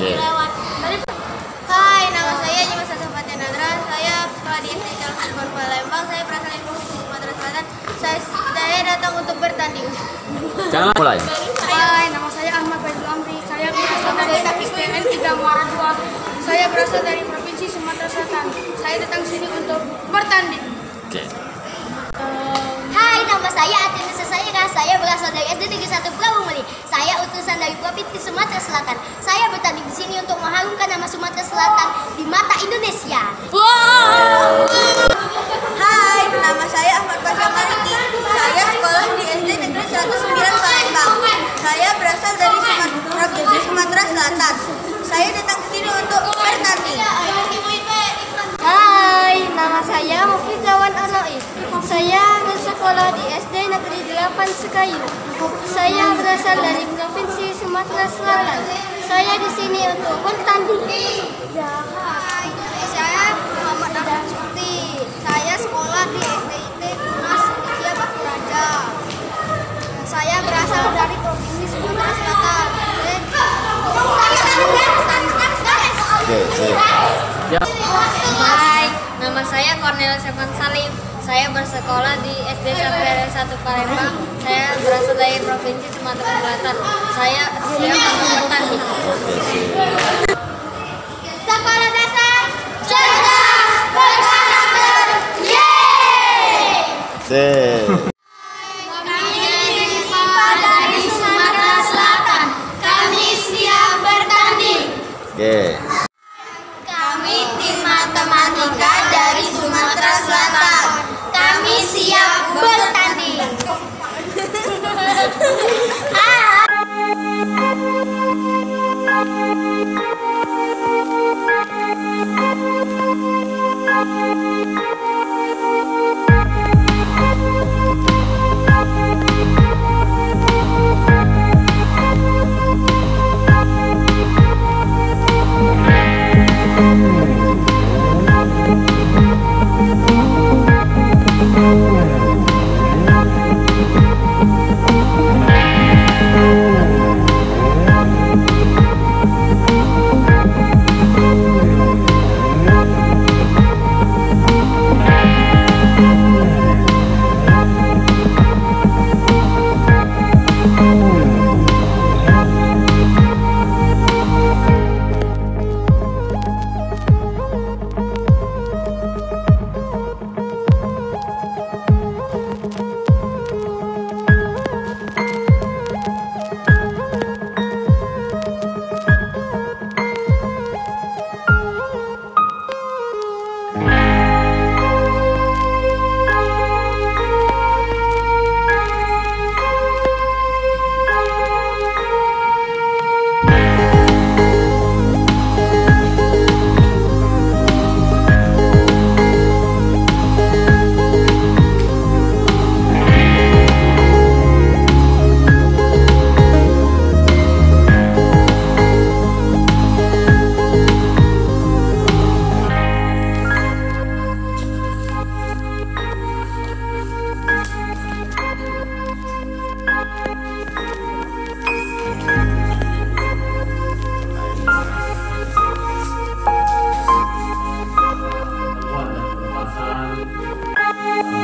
Oke. lewat. Hai, nama saya Jiwa Sasa Nadra. Saya sekolah di SD Jalur Palembang. Saya berasal dari Provinsi Sumatera Selatan. Saya, saya datang untuk bertanding. Jangan mulai. Hai, nama saya Ahmad Baitul Amri. Saya berasal dari SDN 3 Muara 2. Saya berasal dari Provinsi Sumatera Selatan. Saya datang sini untuk bertanding. Oke. Hai, nama saya Atin Sesayaka. Saya berasal dari SD Negeri 1 Pulau Muli. Saya utusan dari Provinsi Sumatera Selatan. Saya bertanding di sini untuk mengharumkan nama Sumatera Selatan di mata Indonesia. Hai, nama saya Ahmad Pasha Mariki. Saya sekolah di SD Negeri 109 Palembang. Saya berasal dari Sumatera, Provinsi Sumatera Selatan. Saya datang ke sini untuk bertanding. Hai, nama saya Mufizawan Anoi. Saya bersekolah di SD Negeri 8 Sekayu. Saya berasal dari Provinsi Sumatera Selatan. Saya di sini untuk bertanding. Saya Muhammad Ahmad Sukti. Saya sekolah di SDIT Tunas Indonesia Batu Raja. Saya berasal dari Provinsi Sumatera Selatan. Oke. Ya. Hai, nama saya Cornel Stefan Salim. Saya bersekolah di SD Sampai 1 Palembang. Saya berasal dari Provinsi Sumatera Selatan. Saya siap untuk bertanding. Sekolah dasar cerdas berkarakter. Yeay! Sip.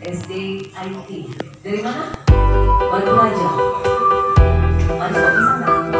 SD IT. Dari mana? Batu Raja. Manis kok sana.